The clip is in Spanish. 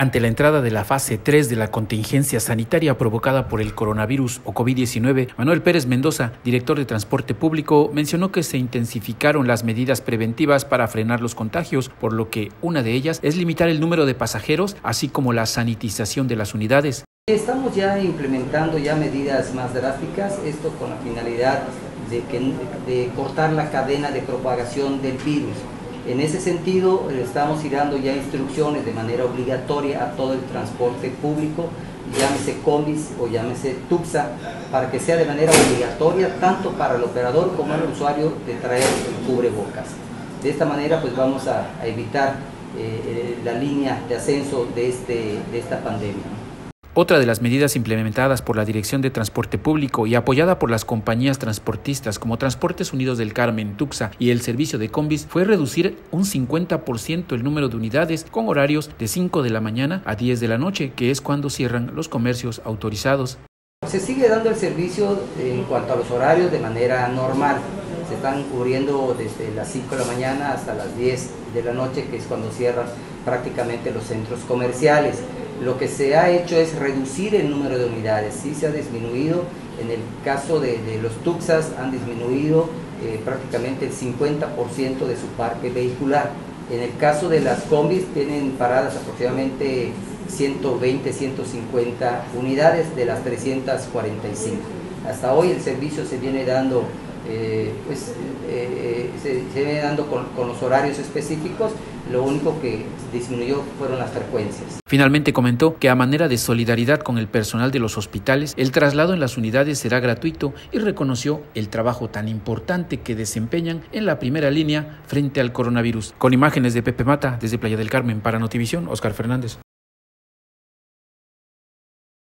Ante la entrada de la fase 3 de la contingencia sanitaria provocada por el coronavirus o COVID-19, Manuel Pérez Mendoza, director de Transporte Público, mencionó que se intensificaron las medidas preventivas para frenar los contagios, por lo que una de ellas es limitar el número de pasajeros, así como la sanitización de las unidades. Estamos ya implementando ya medidas más drásticas, esto con la finalidad de, de cortar la cadena de propagación del virus. En ese sentido, estamos dando ya instrucciones de manera obligatoria a todo el transporte público, llámese combis o llámese TUPSA, para que sea de manera obligatoria tanto para el operador como el usuario de traer el cubrebocas. De esta manera pues vamos a, evitar eh, eh, la línea de ascenso de, este, de esta pandemia. Otra de las medidas implementadas por la Dirección de Transporte Público y apoyada por las compañías transportistas como Transportes Unidos del Carmen, Tuxa y el servicio de combis fue reducir un 50% el número de unidades con horarios de 5 de la mañana a 10 de la noche, que es cuando cierran los comercios autorizados. Se sigue dando el servicio en cuanto a los horarios de manera normal. Se están cubriendo desde las 5 de la mañana hasta las 10 de la noche, que es cuando cierran prácticamente los centros comerciales lo que se ha hecho es reducir el número de unidades, sí se ha disminuido, en el caso de, los Tuxas han disminuido eh, prácticamente el 50% de su parque vehicular. En el caso de las combis tienen paradas aproximadamente 120, 150 unidades de las 345. Hasta hoy el servicio se viene dando eh, pues, eh, se, viene dando con, los horarios específicos, lo único que disminuyó fueron las frecuencias. Finalmente comentó que a manera de solidaridad con el personal de los hospitales, el traslado en las unidades será gratuito y reconoció el trabajo tan importante que desempeñan en la primera línea frente al coronavirus. Con imágenes de Pepe Mata desde Playa del Carmen para Notivisión, Oscar Fernández.